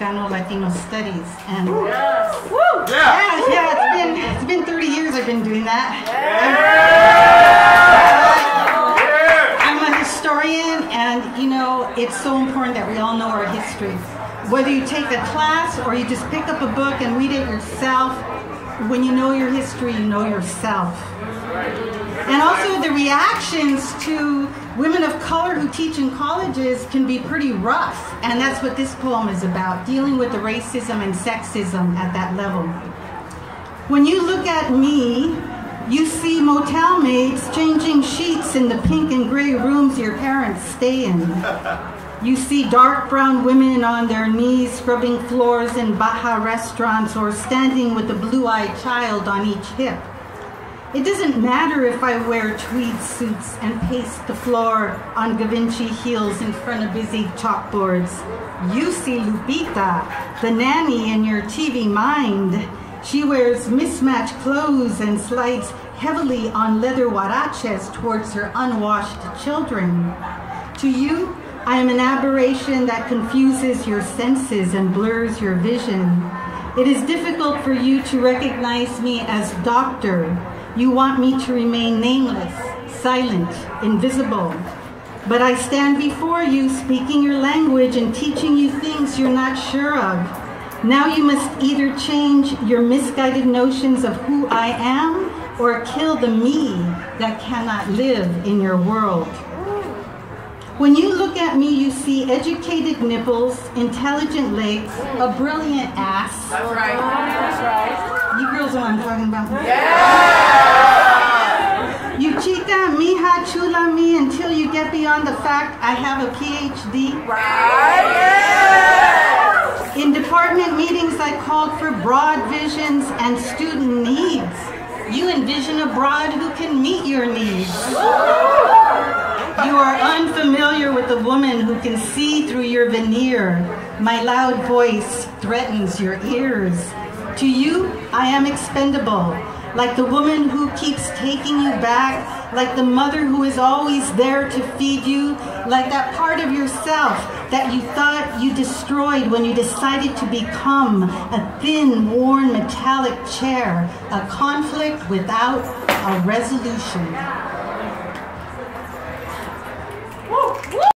Chicano Latino Studies. And Yes. Woo! Yeah. Yeah, yeah, it's been it's been 30 years I've been doing that. Yeah. I'm a historian, and you know, it's so important that we all know our history. Whether you take a class or you just pick up a book and read it yourself, when you know your history, you know yourself. And also, the reactions to women of color who teach in colleges can be pretty rough, and that's what this poem is about dealing with the racism and sexism at that level. When you look at me, you see motel maids changing sheets in the pink and gray rooms your parents stay in. You see dark brown women on their knees scrubbing floors in Baja restaurants or standing with a blue eyed child on each hip. It doesn't matter if I wear tweed suits and pace the floor on Givenchy heels in front of busy chalkboards. You see Lupita, the nanny in your TV mind. She wears mismatched clothes and slides heavily on leather huaraches towards her unwashed children. To you, I am an aberration that confuses your senses and blurs your vision. It is difficult for you to recognize me as doctor. You want me to remain nameless, silent, invisible. But I stand before you speaking your language and teaching you things you're not sure of. Now you must either change your misguided notions of who I am or kill the me that cannot live in your world. When you look at me, you see educated nipples, intelligent legs, a brilliant ass. That's right. That's right. You girls know what I'm talking about. Yeah. You chica, mija, chula me until you get beyond the fact I have a PhD. Right. In department meetings, I called for broad visions and student needs. You envision a broad who can meet your needs. With the woman who can see through your veneer. My loud voice threatens your ears. To you, I am expendable, like the woman who keeps taking you back, like the mother who is always there to feed you, like that part of yourself that you thought you destroyed when you decided to become a thin, worn metallic chair, a conflict without a resolution.